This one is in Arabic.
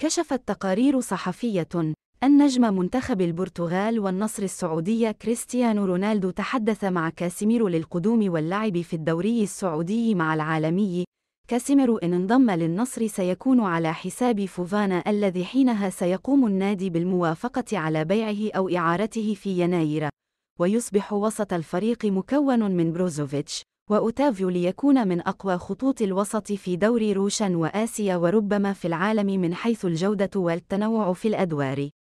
كشفت تقارير صحفية أن نجم منتخب البرتغال والنصر السعودية كريستيانو رونالدو تحدث مع كاسيميرو للقدوم واللعب في الدوري السعودي مع العالمي. كاسيميرو إن انضم للنصر سيكون على حساب فوفانا الذي حينها سيقوم النادي بالموافقة على بيعه أو إعارته في يناير. ويصبح وسط الفريق مكون من بروزوفيتش وأوتافيو ليكون من أقوى خطوط الوسط في دوري روشن وآسيا وربما في العالم من حيث الجودة والتنوع في الأدوار.